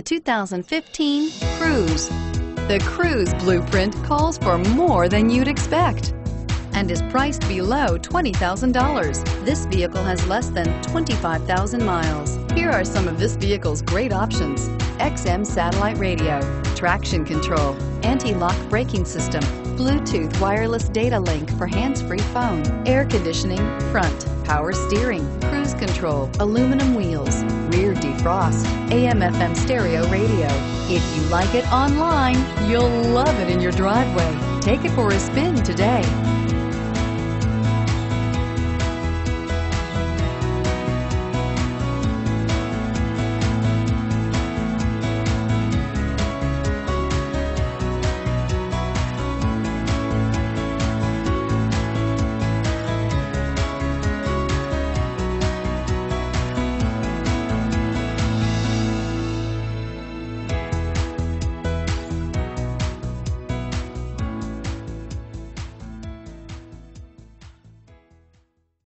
The 2015 Cruze. The Cruze blueprint calls for more than you'd expect and is priced below $20,000. This vehicle has less than 25,000 miles. Here are some of this vehicle's great options. XM satellite radio, traction control, anti-lock braking system, Bluetooth wireless data link for hands-free phone, air conditioning, front, power steering, cruise control, aluminum wheels, defrost, AM FM stereo radio. If you like it online, you'll love it in your driveway. Take it for a spin today.